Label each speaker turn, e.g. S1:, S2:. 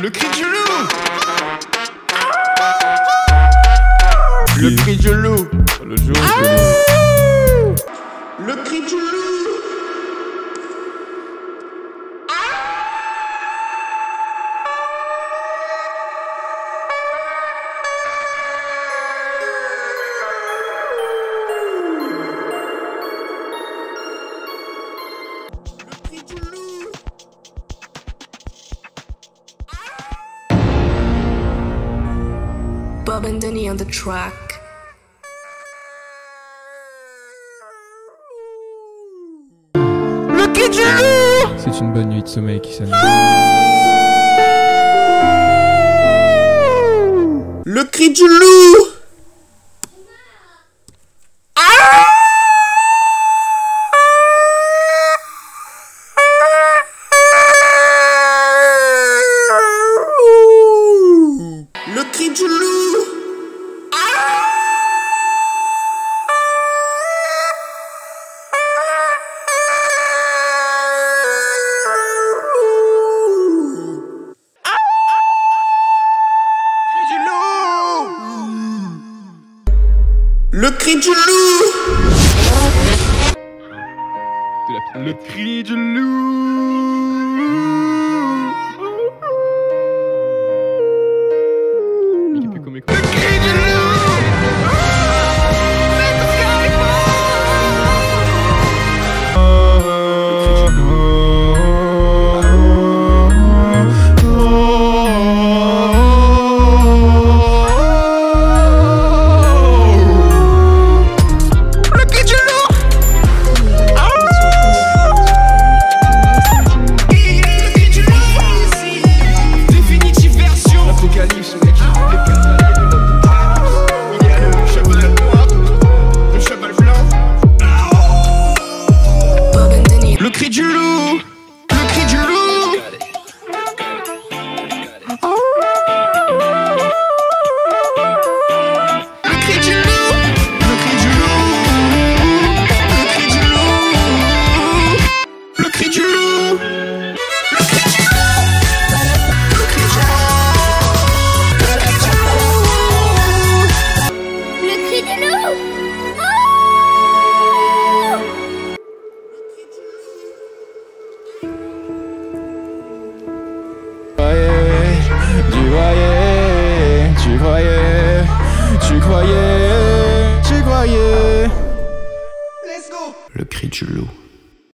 S1: Le cri du loup. Le cri du loup.
S2: Le jour
S3: Bob and Denny on the track.
S1: Le cri du loup
S2: c'est une bonne nuit de sommeil qui s'annonce.
S1: Le cri du loup Le cri du loup. Le cri du loup.
S2: près. croyais, j'y croyais. Let's go.
S1: Le cri du loup.